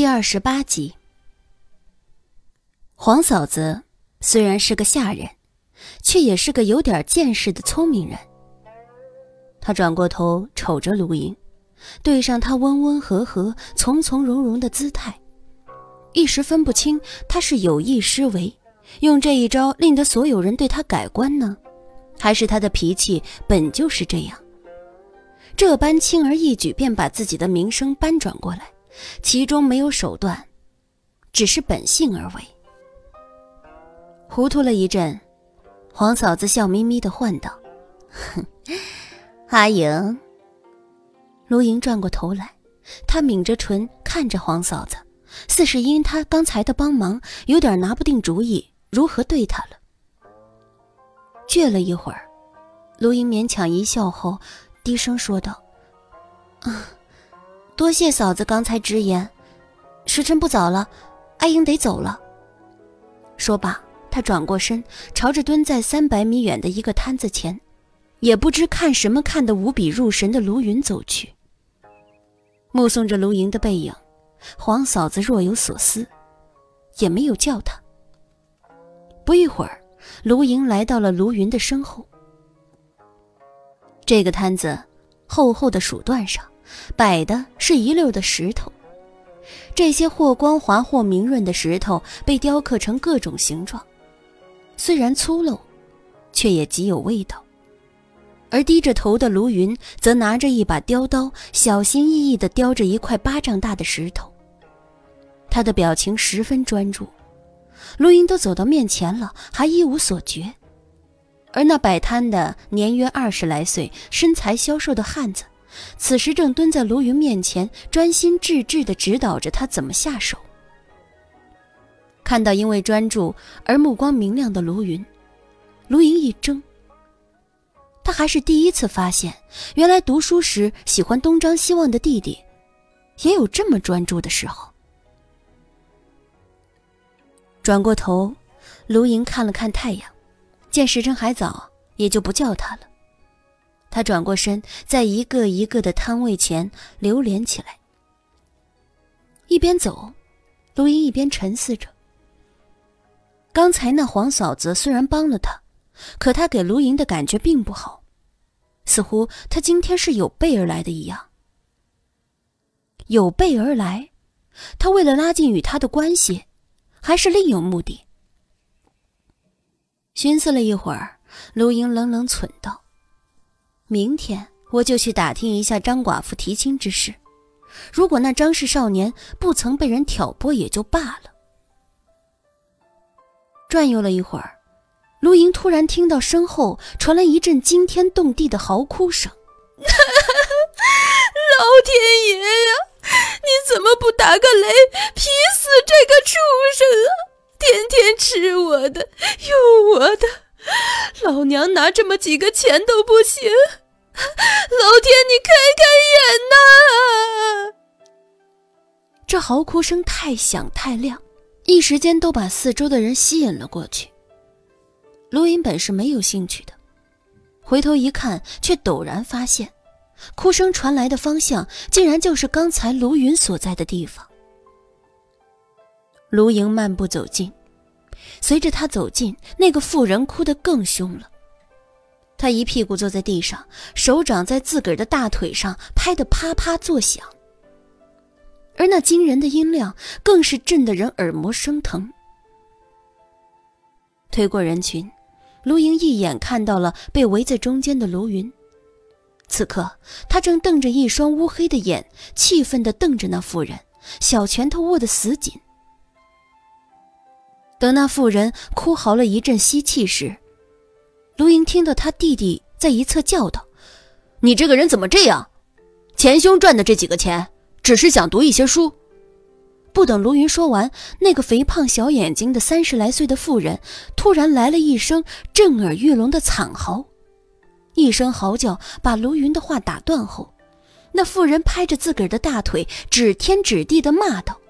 第二十八集，黄嫂子虽然是个下人，却也是个有点见识的聪明人。她转过头瞅着卢莹，对上他温温和和、从从容容的姿态，一时分不清他是有意施为，用这一招令得所有人对她改观呢，还是他的脾气本就是这样。这般轻而易举便把自己的名声搬转过来，其中没有手段，只是本性而为。糊涂了一阵，黄嫂子笑眯眯的唤道：“哼，阿莹。”卢莹转过头来，她抿着唇看着黄嫂子，似是因她刚才的帮忙，有点拿不定主意如何对她了。倔了一会儿，卢莹勉强一笑后。低声说道：“啊，多谢嫂子刚才直言。时辰不早了，阿英得走了。”说罢，他转过身，朝着蹲在三百米远的一个摊子前，也不知看什么看得无比入神的卢云走去。目送着卢云的背影，黄嫂子若有所思，也没有叫他。不一会儿，卢莹来到了卢云的身后。这个摊子，厚厚的鼠段上，摆的是一溜的石头。这些或光滑或明润的石头被雕刻成各种形状，虽然粗陋，却也极有味道。而低着头的卢云则拿着一把雕刀，小心翼翼地雕着一块巴掌大的石头。他的表情十分专注。卢云都走到面前了，还一无所觉。而那摆摊的年约二十来岁、身材消瘦的汉子，此时正蹲在卢云面前，专心致志地指导着他怎么下手。看到因为专注而目光明亮的卢云，卢云一怔。他还是第一次发现，原来读书时喜欢东张西望的弟弟，也有这么专注的时候。转过头，卢莹看了看太阳。见时辰还早，也就不叫他了。他转过身，在一个一个的摊位前流连起来。一边走，卢英一边沉思着。刚才那黄嫂子虽然帮了他，可他给卢莹的感觉并不好，似乎他今天是有备而来的一样。有备而来，他为了拉近与他的关系，还是另有目的？寻思了一会儿，卢莹冷冷忖道：“明天我就去打听一下张寡妇提亲之事。如果那张氏少年不曾被人挑拨，也就罢了。”转悠了一会儿，卢莹突然听到身后传来一阵惊天动地的嚎哭声：“ 老天爷呀！你怎么不打个雷劈死这个畜生啊！”天天吃我的，用我的，老娘拿这么几个钱都不行，老天你开开眼呐！这嚎哭声太响太亮，一时间都把四周的人吸引了过去。卢云本是没有兴趣的，回头一看，却陡然发现，哭声传来的方向竟然就是刚才卢云所在的地方。卢莹漫步走近，随着他走近，那个妇人哭得更凶了。他一屁股坐在地上，手掌在自个儿的大腿上拍得啪啪作响，而那惊人的音量更是震得人耳膜生疼。推过人群，卢莹一眼看到了被围在中间的卢云。此刻，他正瞪着一双乌黑的眼，气愤地瞪着那妇人，小拳头握得死紧。等那妇人哭嚎了一阵吸气时，卢莹听到他弟弟在一侧叫道：“你这个人怎么这样？前兄赚的这几个钱，只是想读一些书。”不等卢云说完，那个肥胖小眼睛的三十来岁的妇人突然来了一声震耳欲聋的惨嚎，一声嚎叫把卢云的话打断后，那妇人拍着自个儿的大腿，指天指地的骂道。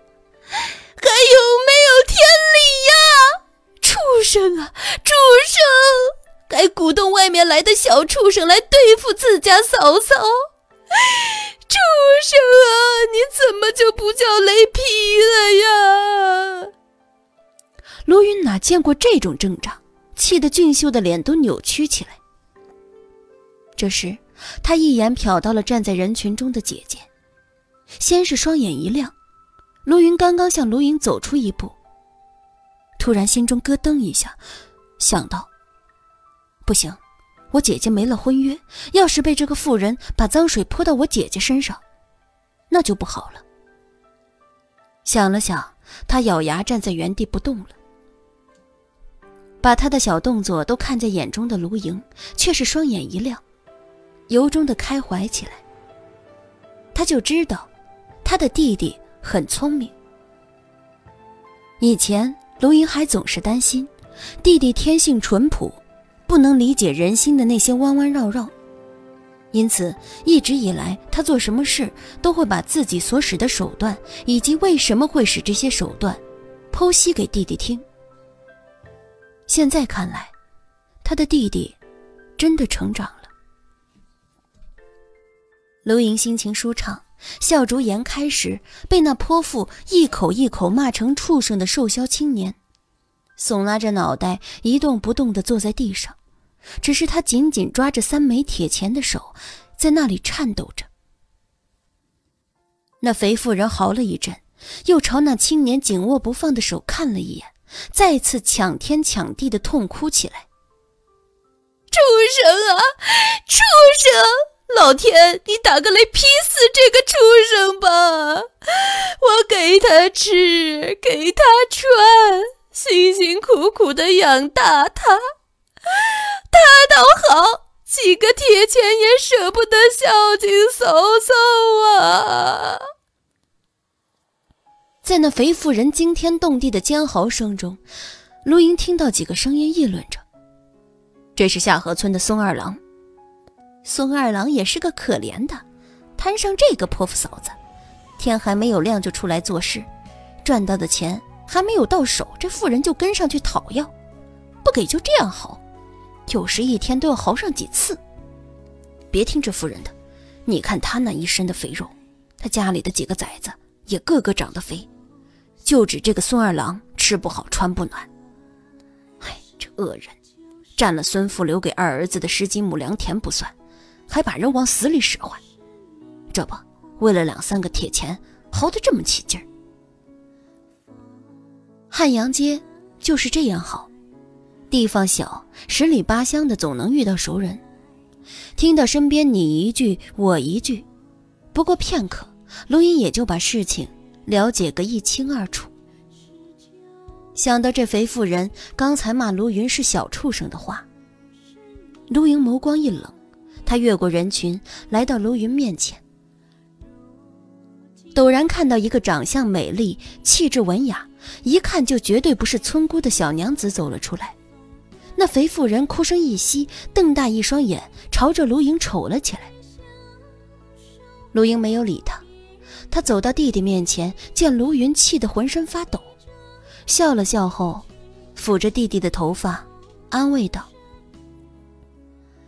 还有没有天理呀！畜生啊，畜生！还鼓动外面来的小畜生来对付自家嫂嫂！畜生啊，你怎么就不叫雷劈了呀？卢云哪见过这种阵仗，气得俊秀的脸都扭曲起来。这时，他一眼瞟到了站在人群中的姐姐，先是双眼一亮。卢云刚刚向卢云走出一步，突然心中咯噔一下，想到：不行。我姐姐没了婚约，要是被这个妇人把脏水泼到我姐姐身上，那就不好了。想了想，他咬牙站在原地不动了。把他的小动作都看在眼中的卢莹，却是双眼一亮，由衷的开怀起来。他就知道，他的弟弟很聪明。以前卢莹还总是担心，弟弟天性淳朴。不能理解人心的那些弯弯绕绕，因此一直以来，他做什么事都会把自己所使的手段以及为什么会使这些手段，剖析给弟弟听。现在看来，他的弟弟真的成长了。卢莹心情舒畅，笑逐颜开时，被那泼妇一口一口骂成畜生的瘦削青年，耸拉着脑袋，一动不动地坐在地上。只是他紧紧抓着三枚铁钱的手，在那里颤抖着。那肥妇人嚎了一阵，又朝那青年紧握不放的手看了一眼，再次抢天抢地的痛哭起来：“畜生啊，畜生！老天，你打个雷劈死这个畜生吧！我给他吃，给他穿，辛辛苦苦的养大他。”他倒好，几个铁钱也舍不得孝敬嫂嫂啊！在那肥妇人惊天动地的尖嚎声中，卢莹听到几个声音议论着：“这是下河村的孙二郎。孙二郎也是个可怜的，摊上这个泼妇嫂子，天还没有亮就出来做事，赚到的钱还没有到手，这妇人就跟上去讨要，不给就这样嚎。”有时一天都要嚎上几次。别听这妇人的，你看他那一身的肥肉，他家里的几个崽子也个个长得肥，就指这个孙二郎吃不好穿不暖。哎，这恶人，占了孙父留给二儿子的十几亩良田不算，还把人往死里使唤。这不，为了两三个铁钱，嚎得这么起劲儿。汉阳街就是这样好。地方小，十里八乡的总能遇到熟人，听到身边你一句我一句，不过片刻，卢云也就把事情了解个一清二楚。想到这肥妇人刚才骂卢云是小畜生的话，卢莹眸光一冷，她越过人群，来到卢云面前，陡然看到一个长相美丽、气质文雅，一看就绝对不是村姑的小娘子走了出来。那肥妇人哭声一息，瞪大一双眼，朝着卢莹瞅了起来。卢莹没有理他，他走到弟弟面前，见卢云气得浑身发抖，笑了笑后，抚着弟弟的头发，安慰道：“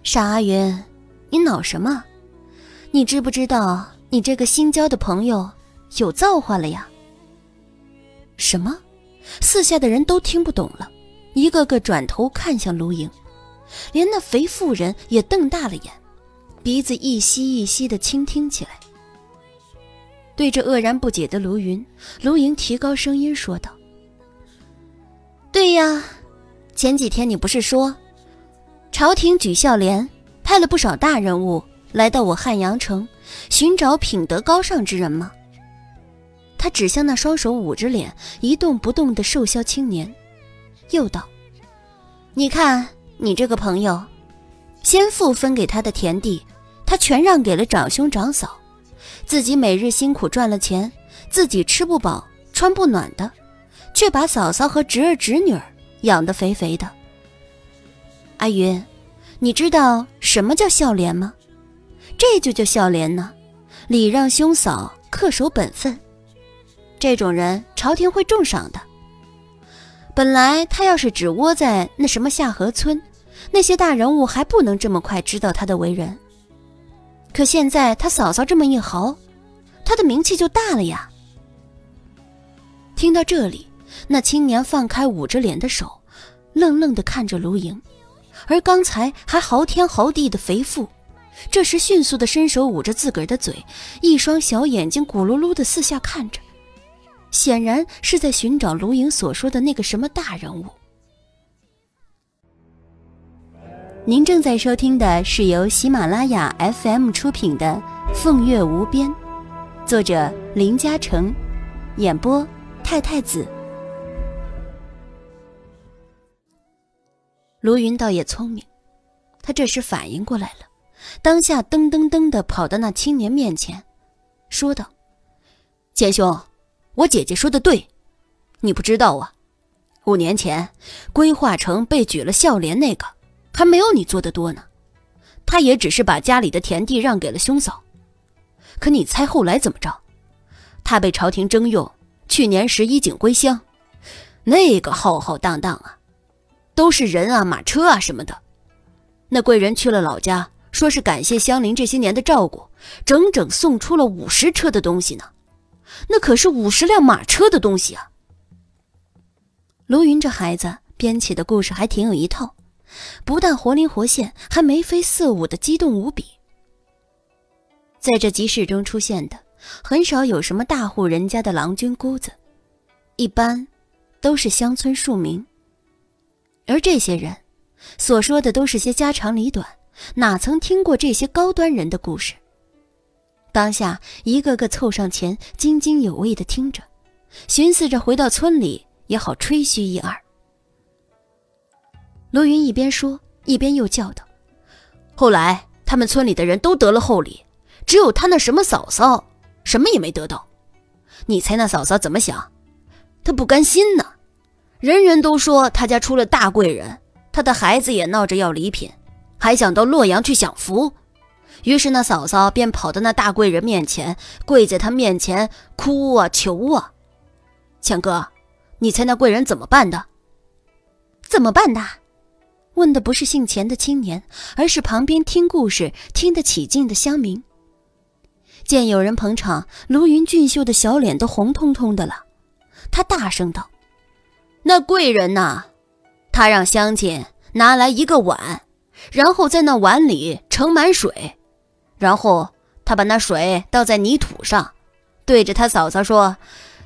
傻阿云，你恼什么？你知不知道你这个新交的朋友有造化了呀？”什么？四下的人都听不懂了。一个个转头看向卢莹，连那肥妇人也瞪大了眼，鼻子一吸一吸的倾听起来。对着愕然不解的卢云，卢莹提高声音说道：“对呀，前几天你不是说，朝廷举孝廉，派了不少大人物来到我汉阳城，寻找品德高尚之人吗？”他指向那双手捂着脸、一动不动的瘦削青年。又道：“你看，你这个朋友，先父分给他的田地，他全让给了长兄长嫂，自己每日辛苦赚了钱，自己吃不饱穿不暖的，却把嫂嫂和侄儿侄女儿养得肥肥的。阿云，你知道什么叫孝廉吗？这就叫孝廉呢，礼让兄嫂，恪守本分，这种人朝廷会重赏的。”本来他要是只窝在那什么下河村，那些大人物还不能这么快知道他的为人。可现在他嫂嫂这么一嚎，他的名气就大了呀。听到这里，那青年放开捂着脸的手，愣愣地看着卢莹，而刚才还嚎天嚎地的肥妇，这时迅速地伸手捂着自个儿的嘴，一双小眼睛咕噜噜地四下看着，显然是在寻找卢莹所说的那个什么大人物。您正在收听的是由喜马拉雅 FM 出品的《凤月无边》，作者林嘉诚，演播太太子。卢云倒也聪明，他这时反应过来了，当下噔噔噔的跑到那青年面前，说道：“钱兄，我姐姐说的对，你不知道啊，五年前规划城被举了孝廉那个。”还没有你做的多呢，他也只是把家里的田地让给了兄嫂，可你猜后来怎么着？他被朝廷征用，去年时衣锦归乡，那个浩浩荡荡啊，都是人啊、马车啊什么的。那贵人去了老家，说是感谢乡邻这些年的照顾，整整送出了五十车的东西呢，那可是五十辆马车的东西啊。卢云这孩子编起的故事还挺有一套。不但活灵活现，还眉飞色舞的激动无比。在这集市中出现的，很少有什么大户人家的郎君姑子，一般都是乡村庶民。而这些人所说的都是些家长里短，哪曾听过这些高端人的故事？当下一个个凑上前，津津有味的听着，寻思着回到村里也好吹嘘一二。罗云一边说，一边又叫道：“后来他们村里的人都得了厚礼，只有他那什么嫂嫂，什么也没得到。你猜那嫂嫂怎么想？她不甘心呢。人人都说他家出了大贵人，他的孩子也闹着要礼品，还想到洛阳去享福。于是那嫂嫂便跑到那大贵人面前，跪在他面前哭啊求啊。强哥，你猜那贵人怎么办的？怎么办的？”问的不是姓钱的青年，而是旁边听故事听得起劲的乡民。见有人捧场，卢云俊秀的小脸都红彤彤的了。他大声道：“那贵人呐，他让乡亲拿来一个碗，然后在那碗里盛满水，然后他把那水倒在泥土上，对着他嫂嫂说：‘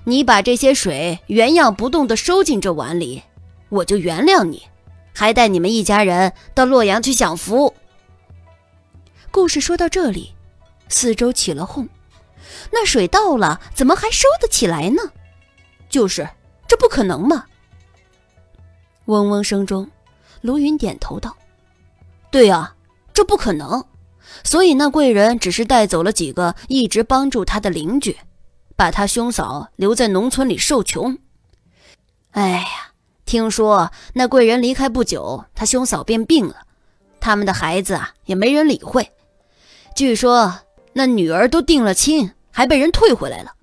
你把这些水原样不动地收进这碗里，我就原谅你。’”还带你们一家人到洛阳去享福。故事说到这里，四周起了哄。那水倒了，怎么还收得起来呢？就是，这不可能嘛！嗡嗡声中，卢云点头道：“对啊，这不可能。所以那贵人只是带走了几个一直帮助他的邻居，把他兄嫂留在农村里受穷。哎呀！”听说那贵人离开不久，他兄嫂便病了，他们的孩子啊也没人理会。据说那女儿都定了亲，还被人退回来了。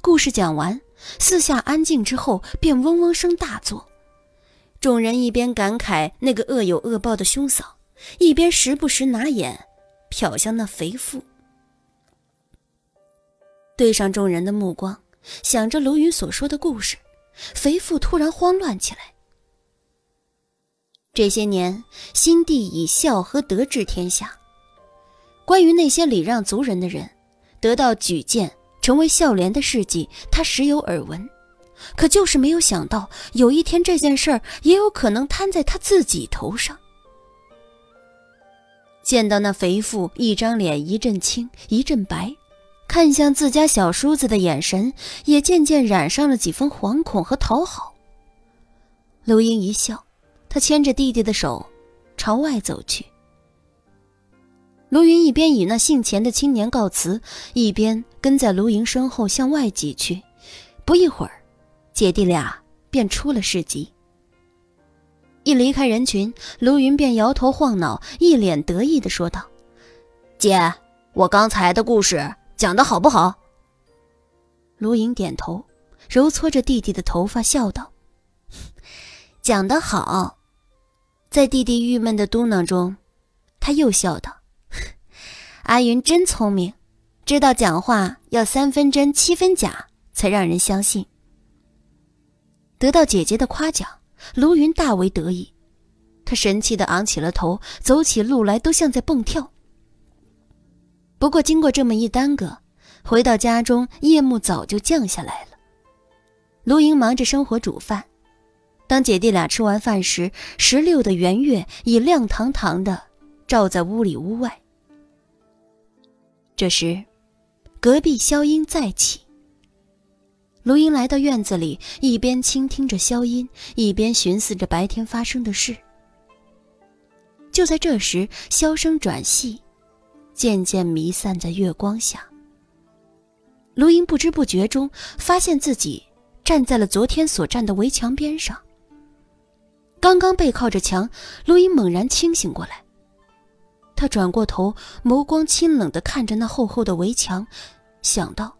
故事讲完，四下安静之后，便嗡嗡声大作。众人一边感慨那个恶有恶报的兄嫂，一边时不时拿眼瞟向那肥妇。对上众人的目光，想着卢云所说的故事。肥妇突然慌乱起来。这些年，新帝以孝和德治天下。关于那些礼让族人的人得到举荐成为孝廉的事迹，他时有耳闻，可就是没有想到有一天这件事儿也有可能摊在他自己头上。见到那肥妇，一张脸一阵青一阵白。看向自家小叔子的眼神也渐渐染上了几分惶恐和讨好。卢英一笑，他牵着弟弟的手朝外走去。卢云一边与那姓钱的青年告辞，一边跟在卢莹身后向外挤去。不一会儿，姐弟俩便出了市集。一离开人群，卢云便摇头晃脑，一脸得意地说道：“姐，我刚才的故事。”讲的好不好？卢莹点头，揉搓着弟弟的头发，笑道：“ 讲得好。”在弟弟郁闷的嘟囔中，他又笑道：“ 阿云真聪明，知道讲话要三分真七分假才让人相信。得到姐姐的夸奖，卢云大为得意，他神气的昂起了头，走起路来都像在蹦跳。不过经过这么一耽搁，回到家中，夜幕早就降下来了。卢莹忙着生火煮饭，当姐弟俩吃完饭时，十六的圆月已亮堂堂的照在屋里屋外。这时，隔壁消音再起。卢英来到院子里，一边倾听着消音，一边寻思着白天发生的事。就在这时，箫声转细，渐渐弥散在月光下。卢英不知不觉中发现自己站在了昨天所站的围墙边上。刚刚背靠着墙，卢英猛然清醒过来。他转过头，眸光清冷的看着那厚厚的围墙，想到。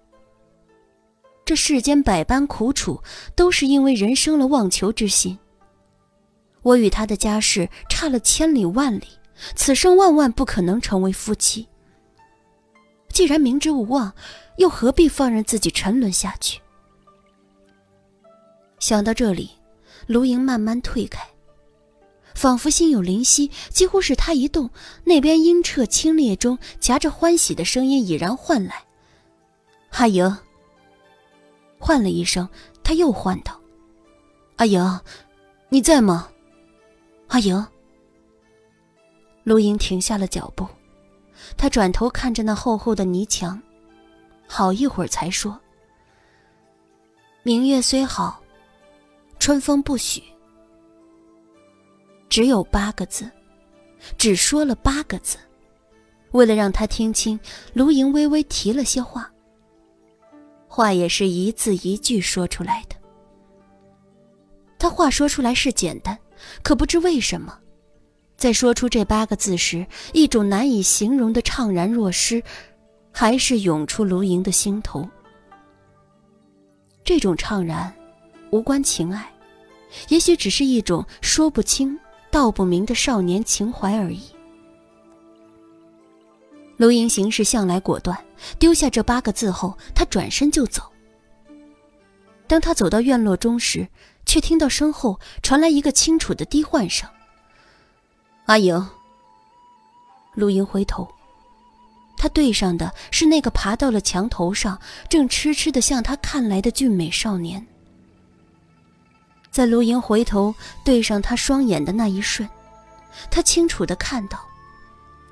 这世间百般苦楚，都是因为人生了妄求之心。我与他的家世差了千里万里，此生万万不可能成为夫妻。既然明知无望，又何必放任自己沉沦下去？想到这里，卢莹慢慢退开，仿佛心有灵犀，几乎是他一动，那边阴澈清冽中夹着欢喜的声音已然唤来：“阿莹。”唤了一声，他又唤道：“阿莹，你在吗？”阿莹。陆英停下了脚步，他转头看着那厚厚的泥墙，好一会儿才说：“明月虽好，春风不许。”只有八个字，只说了八个字。为了让他听清，卢莹微微提了些话。话也是一字一句说出来的。他话说出来是简单，可不知为什么，在说出这八个字时，一种难以形容的怅然若失，还是涌出卢莹的心头。这种怅然，无关情爱，也许只是一种说不清道不明的少年情怀而已。卢莹行事向来果断，丢下这八个字后，他转身就走。当他走到院落中时，却听到身后传来一个清楚的低唤声：“阿莹。”陆莹回头，他对上的是那个爬到了墙头上，正痴痴的向他看来的俊美少年。在卢莹回头对上他双眼的那一瞬，他清楚的看到。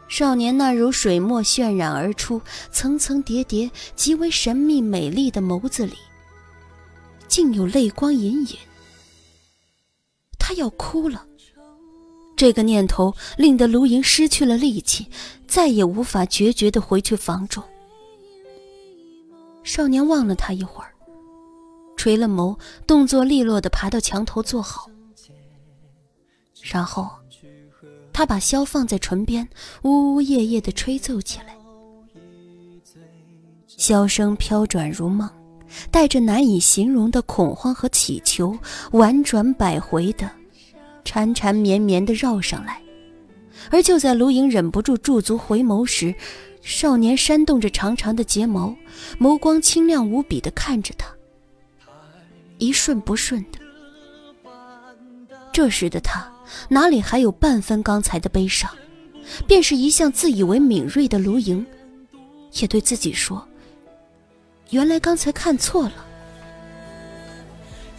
少年那如水墨渲染而出、层层叠叠、极为神秘美丽的眸子里，竟有泪光隐隐。他要哭了，这个念头令得卢莹失去了力气，再也无法决绝地回去房中。少年望了他一会儿，垂了眸，动作利落地爬到墙头坐好，然后。他把箫放在唇边，呜呜咽咽地吹奏起来。箫声飘转如梦，带着难以形容的恐慌和祈求，婉转百回的，缠缠绵绵地绕上来。而就在卢莹忍不住驻足回眸时，少年扇动着长长的睫毛，眸光清亮无比地看着他，一瞬不瞬的。这时的他。哪里还有半分刚才的悲伤？便是一向自以为敏锐的卢莹，也对自己说：“原来刚才看错了。”